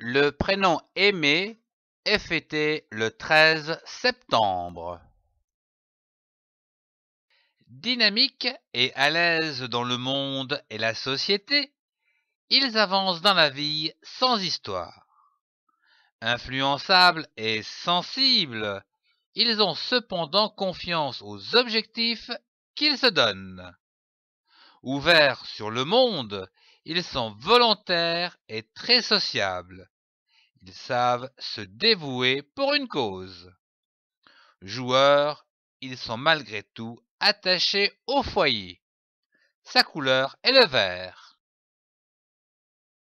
Le prénom Aimé est fêté le 13 septembre. Dynamiques et à l'aise dans le monde et la société, ils avancent dans la vie sans histoire. Influençables et sensibles, ils ont cependant confiance aux objectifs qu'ils se donnent. Ouverts sur le monde, ils sont volontaires et très sociables. Ils savent se dévouer pour une cause. Joueurs, ils sont malgré tout attachés au foyer. Sa couleur est le vert.